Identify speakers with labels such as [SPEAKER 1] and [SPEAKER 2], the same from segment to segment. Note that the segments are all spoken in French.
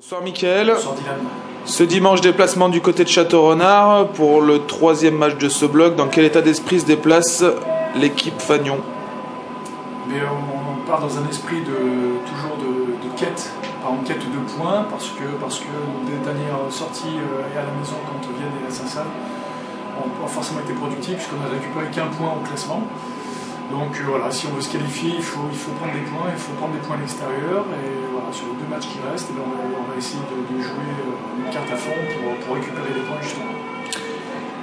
[SPEAKER 1] Bonsoir Mickaël.
[SPEAKER 2] Bonsoir Dylan.
[SPEAKER 1] Ce dimanche, déplacement du côté de Château-Renard pour le troisième match de ce bloc. Dans quel état d'esprit se déplace l'équipe Fagnon?
[SPEAKER 2] Mais on part dans un esprit de toujours de, de quête, pas en quête de points, parce que parce que les dernières sorties euh, et à la maison contre Vienne et à Saint-Salle n'ont pas forcément été productives, puisqu'on a récupéré qu'un point au classement. Donc euh, voilà, si on veut se qualifier, il faut, il faut prendre des points, il faut prendre des points à l'extérieur. Et voilà, sur les deux matchs qui restent, eh ben, on, va, on va essayer de, de jouer euh, une carte à fond pour, pour récupérer des points justement.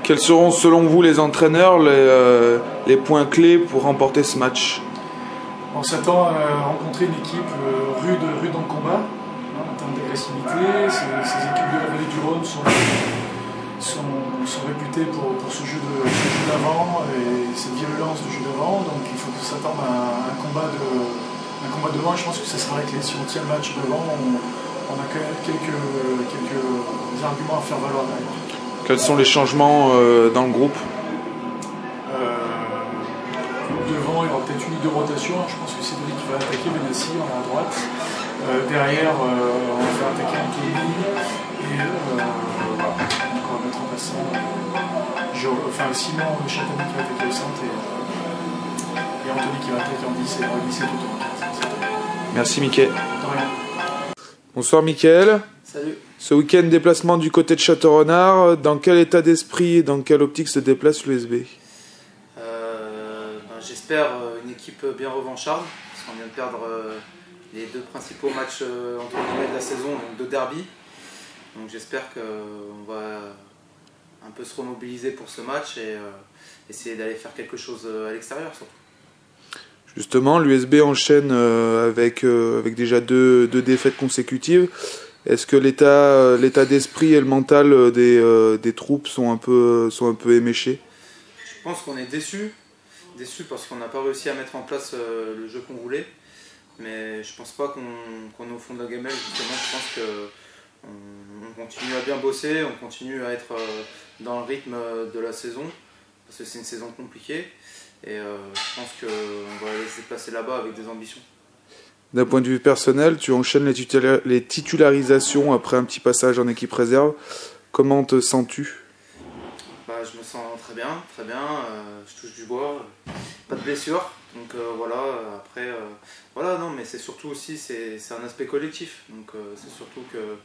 [SPEAKER 1] Quels seront selon vous les entraîneurs les, euh, les points clés pour remporter ce match?
[SPEAKER 2] On s'attend à rencontrer une équipe rude, rude dans le combat, hein, en termes d'agressivité. Ces, ces équipes de la vallée du Rhône sont, sont, sont réputées pour, pour ce jeu de- jeu d'avant et cette virulence du jeu d'avant. Donc il faut s'attendre à un combat, de, un combat. Et je pense que ça sera clé. Si on tient le match devant, on, on a quand même quelques, quelques arguments à faire valoir derrière.
[SPEAKER 1] Quels sont les changements euh, dans le groupe?
[SPEAKER 2] Euh, devant, il y aura peut-être une ou deux rotations. Je pense que Cédric va attaquer Benassi on est à droite. Euh, derrière, on va faire attaquer Anthony. Et Enfin, Simon Chatani qui va attaquer au centre et, euh, et Anthony qui va attaquer en 10 et glisser tout au long.
[SPEAKER 1] Merci Mickaël. Bonsoir Mickaël.
[SPEAKER 3] Salut.
[SPEAKER 1] Ce week-end, déplacement du côté de Château-Renard. Dans quel état d'esprit et dans quelle optique se déplace l'USB
[SPEAKER 3] Euh, ben, J'espère euh, une équipe bien revancharde, parce qu'on vient de perdre euh, les deux principaux matchs euh, entre guillemets de la saison, donc de derby. Donc j'espère qu'on va un peu se remobiliser pour ce match et euh, essayer d'aller faire quelque chose euh, à l'extérieur surtout.
[SPEAKER 1] Justement, l'USB enchaîne euh, avec, avec déjà deux, deux défaites consécutives. Est-ce que l'état l'état d'esprit et le mental des, des troupes sont un peu, sont un peu éméchés?
[SPEAKER 3] Je pense qu'on est déçu, déçu parce qu'on n'a pas réussi à mettre en place le jeu qu'on voulait. Mais je pense pas qu'on qu'on est au fond de la gamelle, justement. Je pense que on, on continue à bien bosser, on continue à être euh, dans le rythme euh, de la saison, parce que c'est une saison compliquée. Et euh, je pense qu'on va aller se déplacer là-bas avec des ambitions.
[SPEAKER 1] D'un point de vue personnel, tu enchaînes les, titularisations après un petit passage en équipe réserve. Comment te sens-tu?
[SPEAKER 3] Bah, je me sens très bien, très bien. euh, je touche du bois, pas de blessure. Donc euh, voilà, après, euh, voilà, non, mais c'est surtout aussi, c'est c'est un aspect collectif. Donc euh, c'est surtout que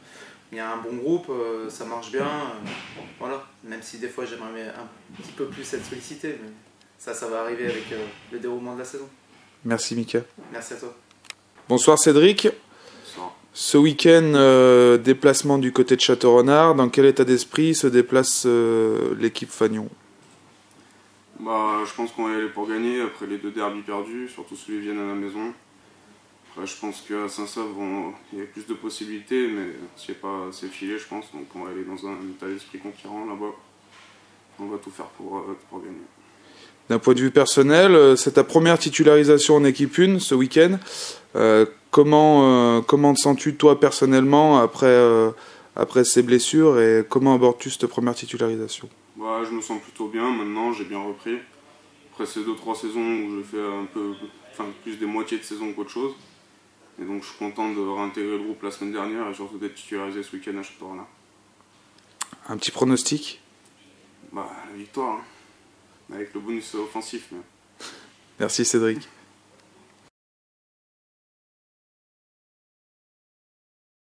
[SPEAKER 3] il y a un bon groupe, euh, ça marche bien. euh, voilà, même si des fois j'aimerais un petit peu plus être sollicité, mais ça, ça va arriver avec euh, le déroulement de la saison.
[SPEAKER 1] Merci Mika.
[SPEAKER 3] Merci à toi.
[SPEAKER 1] Bonsoir Cédric. Ce week-end, euh, déplacement du côté de Château-Renard. Dans quel état d'esprit se déplace euh, l'équipe Fagnon?
[SPEAKER 4] Bah, je pense qu'on va y aller pour gagner après les deux derbys perdus, surtout celui viennent à la maison. Après, je pense qu'à Saint-Sav, il y a plus de possibilités, mais c'est pas assez filé, je pense. Donc, on va aller dans un état d'esprit conquérant là-bas. On va tout faire pour, euh, pour gagner.
[SPEAKER 1] D'un point de vue personnel, euh, c'est ta première titularisation en équipe 1 ce week-end. Euh, comment, comment te sens-tu toi personnellement après, après ces blessures et comment abordes-tu cette première titularisation?
[SPEAKER 4] Bah, je me sens plutôt bien maintenant, j'ai bien repris. Après ces 2-3 saisons où j'ai fait un peu, enfin, plus des moitiés de saison qu'autre chose. Et donc, je suis content de réintégrer le groupe la semaine dernière et surtout d'être titularisé ce week-end à Château-Renard.
[SPEAKER 1] Un petit pronostic?
[SPEAKER 4] Bah, la victoire, hein. avec le bonus offensif. Mais...
[SPEAKER 1] Merci Cédric.